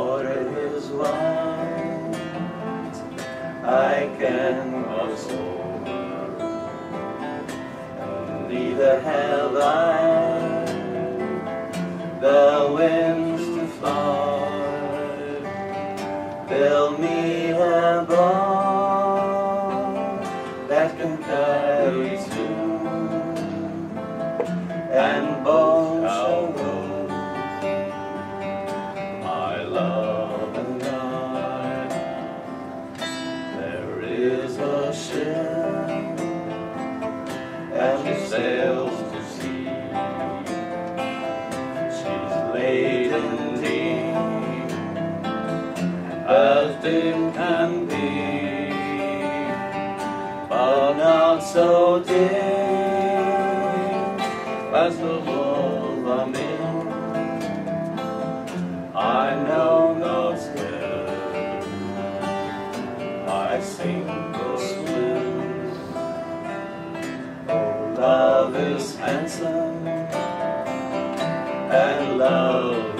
is white, I can cross over. Neither have I the winds to fly. Fill me a bar that can carry two, and both as deep can be, but not so deep as the world I'm in. I know not scared, I sink or swim. Oh, love is handsome and love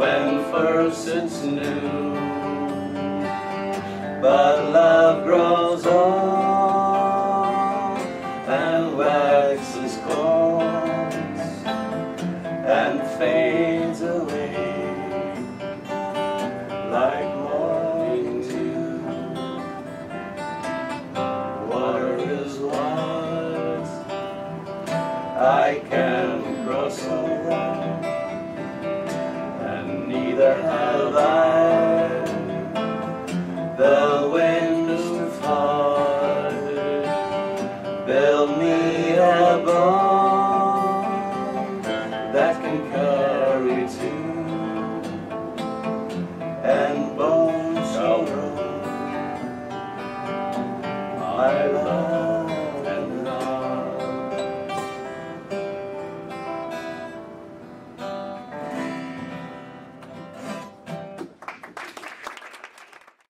when first it's new. But love grows old and waxes cold and fades away like morning dew. Water is wide, I can cross over, neither have I. They'll win me far, build me a bomb that can carry two and bones so wrong. My love.